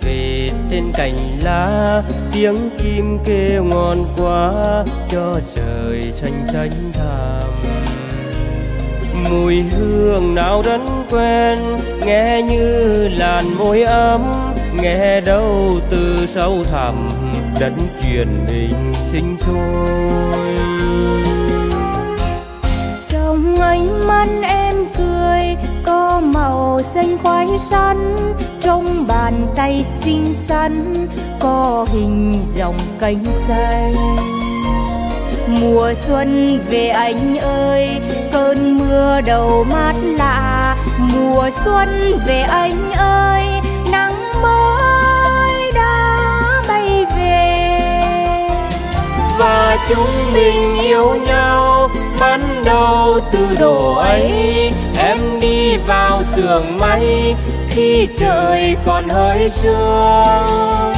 về trên cành lá, tiếng chim kêu ngon quá, cho trời xanh xanh thẳm. Mùi hương nào đến quen, nghe như làn môi ấm, nghe đâu từ sâu thẳm, đất truyền mình sinh sôi. Trong ánh mắt em cười, có màu xanh khoái sắn bàn tay xinh xắn, có hình dòng cánh xanh. Mùa xuân về anh ơi, cơn mưa đầu mát lạ. Mùa xuân về anh ơi, nắng mới đã bay về. Và chúng mình yêu nhau ban đầu từ đồ ấy. Em đi vào giường máy khi trời còn hơi sương,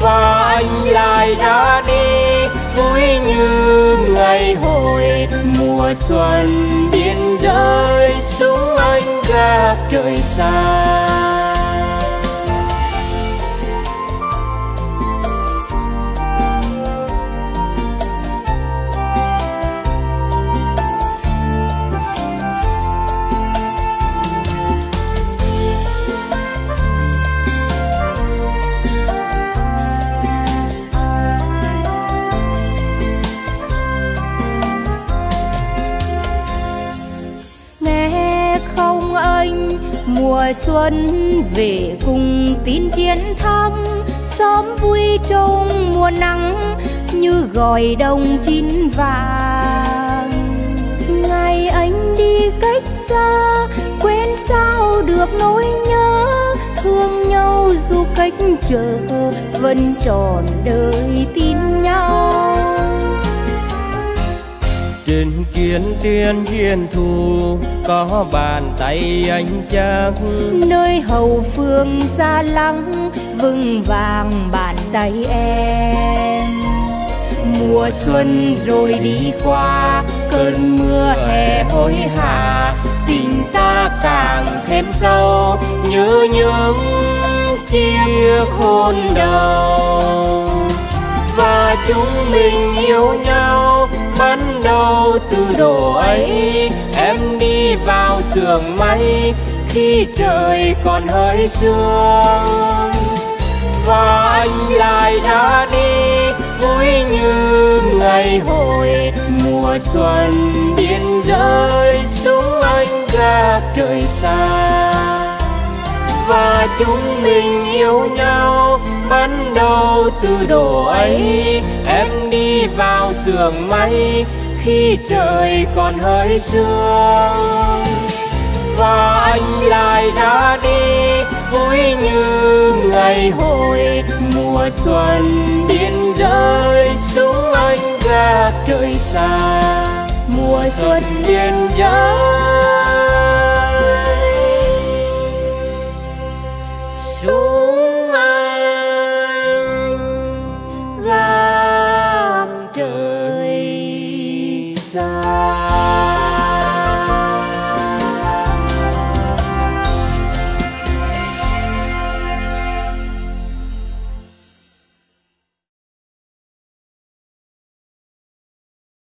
và anh lại ra đi vui như ngày hội mùa xuân biên giới. Xuống anh ra trời xa mùa xuân về cùng tin chiến thắng. Xóm vui trong mùa nắng, như gỏi đồng chín vàng. Ngày anh đi cách xa, quên sao được nỗi nhớ. Thương nhau dù cách trở vẫn tròn đời tin nhau trên kiến tiên hiền thù có bàn tay anh chắc nơi hậu phương xa lắng vững vàng bàn tay em. Mùa xuân rồi đi qua cơn mưa hè hối hả. tình ta càng thêm sâu như những chiếc hôn đầu. Và chúng mình yêu nhau ban đầu từ đồ ấy. Em đi vào giường máy khi trời còn hơi sương. Và anh lại ra đi, vui như ngày hội. Mùa xuân biên giới xuống anh ra trời xa. Và chúng mình yêu nhau ban đầu từ độ ấy, em đi vào giường máy khi trời còn hơi sương. Và anh lại ra đi, vui như ngày hội, mùa xuân biên giới. Xuống anh ra trời xa, mùa xuân biên giới.